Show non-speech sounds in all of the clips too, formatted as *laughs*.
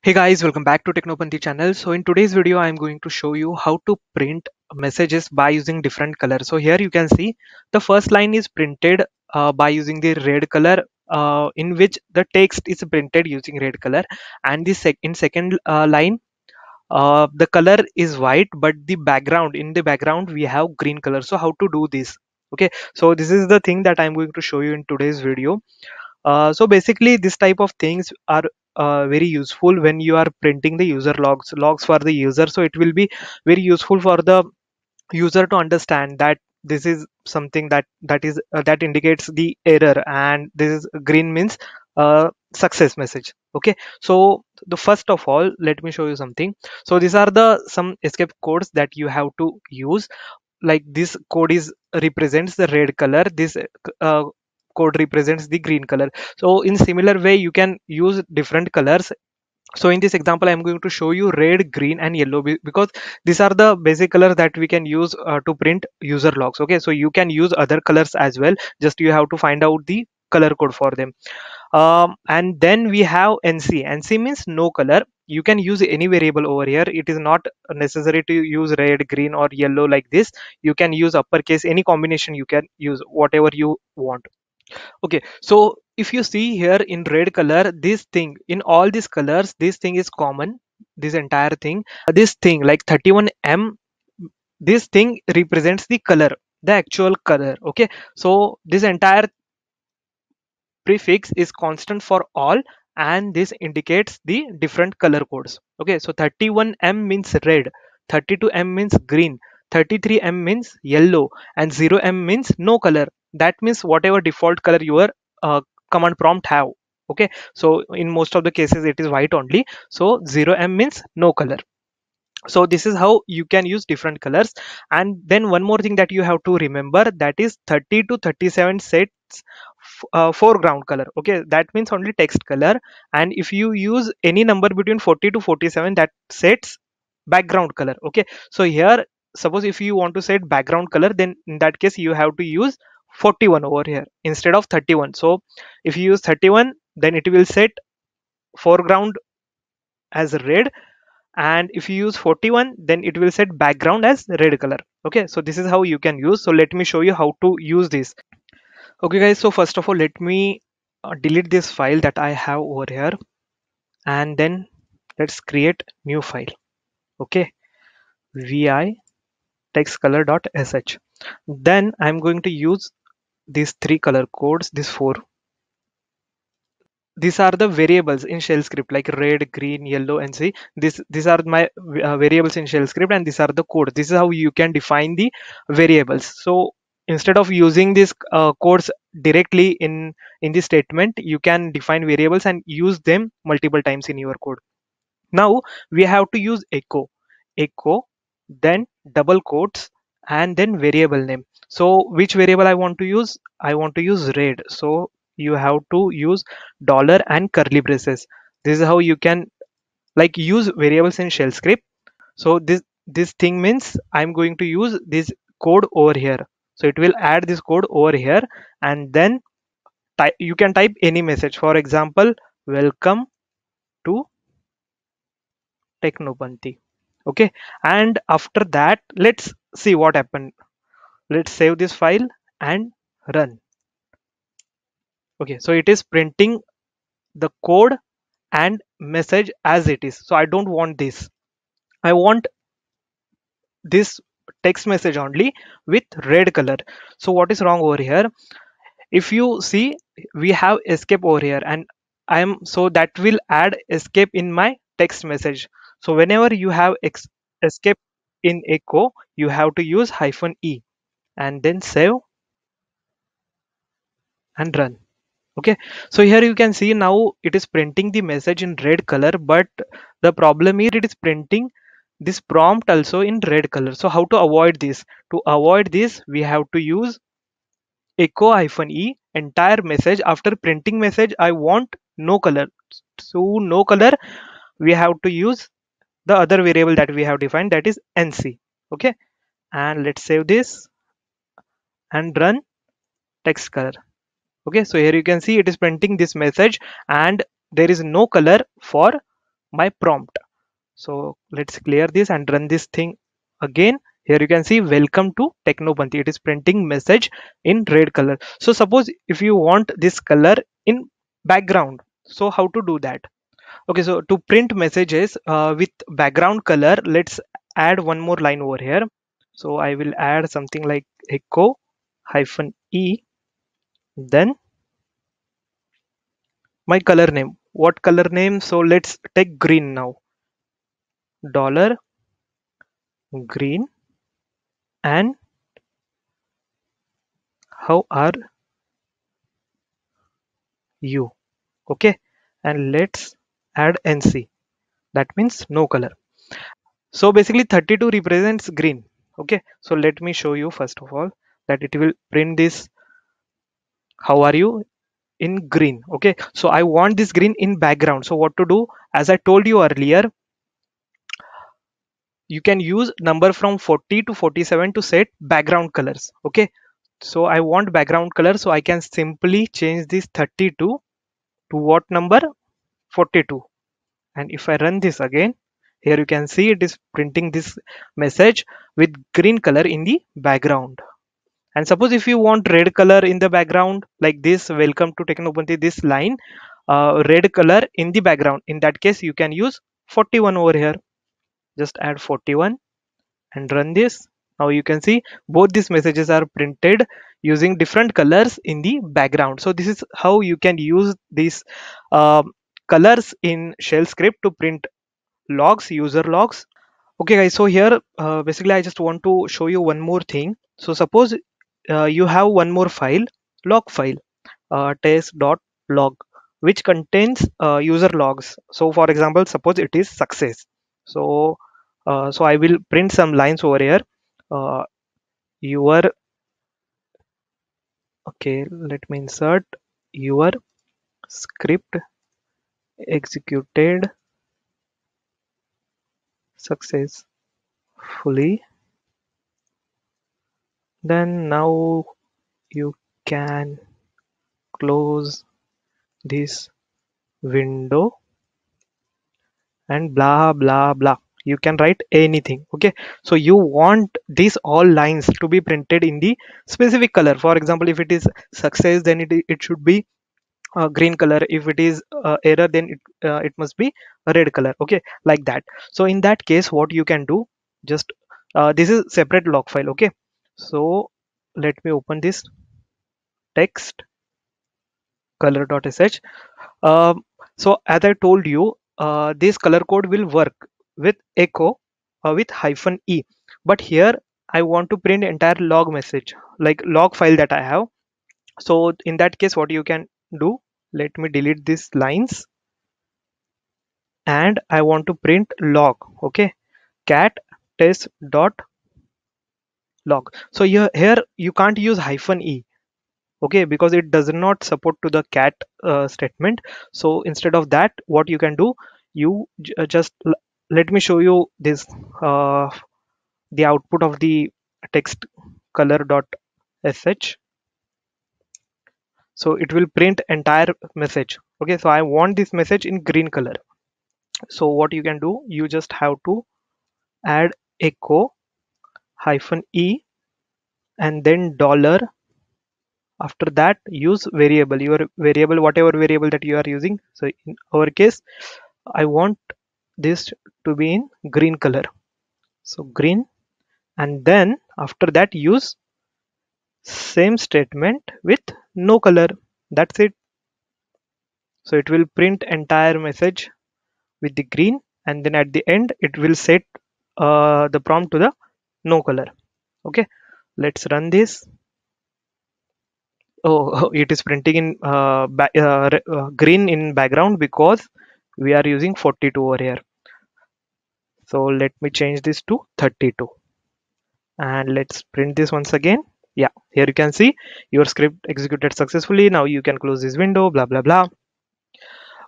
Hey guys, welcome back to TechnoPanti channel. So in today's video, I'm going to show you how to print messages by using different colors. So here you can see the first line is printed uh, by using the red color uh, in which the text is printed using red color and the sec in second uh, line uh, the color is white but the background in the background we have green color. So how to do this? Okay, so this is the thing that I'm going to show you in today's video. Uh, so basically this type of things are uh, very useful when you are printing the user logs logs for the user. So it will be very useful for the user to understand that this is something that that is uh, that indicates the error and this is green means uh, success message. Okay. So the first of all let me show you something. So these are the some escape codes that you have to use. Like this code is represents the red color. This uh, code represents the green color. So in similar way you can use different colors. So in this example i'm going to show you red green and yellow because these are the basic colors that we can use uh, to print user logs okay? So you can use other colors as well. Just you have to find out the color code for them. Um, and then we have nc nc means no color. You can use any variable over here. It is not necessary to use red green or yellow like this. You can use uppercase. Any combination you can use whatever you want okay so if you see here in red color this thing in all these colors this thing is common this entire thing. This thing like 31m this thing represents the color the actual color okay? So this entire prefix is constant for all and this indicates the different color codes okay? So 31m means red 32m means green 33m means yellow and 0m means no color that means whatever default color your uh, command prompt have okay? So in most of the cases it is white only. So 0m means no color. So this is how you can use different colors. And then one more thing that you have to remember that is 30 to 37 sets uh, foreground color okay? That means only text color. And if you use any number between 40 to 47 that sets background color okay? So here suppose if you want to set background color then in that case you have to use 41 over here instead of 31 so if you use 31 then it will set foreground as red. And if you use 41 then it will set background as red color. Okay so this is how you can use. So let me show you how to use this. Okay guys so first of all let me uh, delete this file that i have over here. And then let's create new file. Okay vi textcolor.sh then i'm going to use these three color codes these four these are the variables in shell script like red green yellow and see this these are my uh, variables in shell script and these are the code this is how you can define the variables. So instead of using these uh, codes directly in in the statement you can define variables and use them multiple times in your code. Now we have to use echo. Echo then double quotes and then variable name so which variable i want to use? I want to use red. So you have to use dollar and curly braces. This is how you can like use variables in shell script. So this this thing means i'm going to use this code over here. So it will add this code over here and then you can type any message. For example welcome to TechnoPanti okay? And after that let's see what happened let's save this file and run. Okay so it is printing the code and message as it is. So i don't want this. I want this text message only with red color. So what is wrong over here? If you see we have escape over here and i am so that will add escape in my text message. So whenever you have escape in echo you have to use hyphen e and then save and run. Okay. So here you can see now it is printing the message in red color but the problem is it is printing this prompt also in red color. So how to avoid this? To avoid this we have to use echo hyphen e entire message. After printing message i want no color. So no color we have to use the other variable that we have defined that is nc okay. And let's save this and run text color. Okay so here you can see it is printing this message and there is no color for my prompt. So let's clear this and run this thing again. Here you can see welcome to TechnoPanti it is printing message in red color. So suppose if you want this color in background so how to do that? Okay so to print messages uh, with background color let's add one more line over here. So i will add something like echo hyphen e then my color name. What color name? So let's take green now. Dollar green and how are you? Okay and let's add nc that means no color. So basically 32 represents green. Okay so let me show you first of all that it will print this. How are you? In green. Okay. So i want this green in background. So what to do? As i told you earlier you can use number from 40 to 47 to set background colors. Okay. So i want background color. So i can simply change this 32 to what number? 42 and if i run this again here you can see it is printing this message with green color in the background and suppose if you want red color in the background like this welcome to TechnoPanti this line uh, red color in the background. In that case you can use 41 over here. Just add 41 and run this. Now you can see both these messages are printed using different colors in the background. So this is how you can use these uh, colors in shell script to print logs user logs. Okay guys so here uh, basically i just want to show you one more thing. So suppose you have one more file log file uh, test.log which contains uh, user logs. So for example suppose it is success. So uh, so i will print some lines over here. Uh, your okay let me insert your script executed successfully then now you can close this window and blah blah blah. You can write anything okay? So you want these all lines to be printed in the specific color. For example if it is success then it, it should be uh, green color. If it is uh, error then it, uh, it must be red color okay? Like that. So in that case what you can do just uh, this is separate log file okay so let me open this text color.sh um, so as i told you uh, this color code will work with echo uh, with hyphen e. But here i want to print entire log message like log file that i have. So in that case what you can do let me delete these lines. And i want to print log okay? Cat test dot so here here you can't use hyphen e okay because it does not support to the cat uh, statement. So instead of that what you can do you uh, just let me show you this uh, the output of the text color dot sh so it will print entire message okay. So i want this message in green color. So what you can do you just have to add echo hyphen e and then dollar. After that use variable. Your variable whatever variable that you are using. So in our case i want this to be in green color. So green. And then after that use same statement with no color. That's it. So it will print entire message with the green. And then at the end it will set uh, the prompt to the no color. Okay? Let's run this. Oh *laughs* it is printing in uh, uh, uh, green in background because we are using 42 over here. So let me change this to 32 and let's print this once again. Yeah here you can see your script executed successfully. Now you can close this window blah blah blah.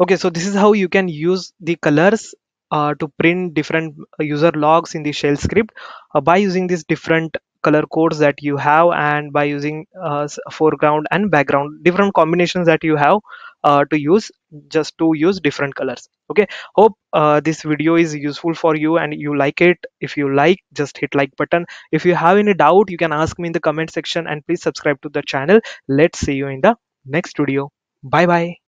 Okay so this is how you can use the colors to print different user logs in the shell script uh, by using these different color codes that you have and by using uh, foreground and background different combinations that you have uh, to use just to use different colors. Okay? Hope uh, this video is useful for you and you like it. If you like just hit like button. If you have any doubt you can ask me in the comment section and please subscribe to the channel. Let's see you in the next video. Bye bye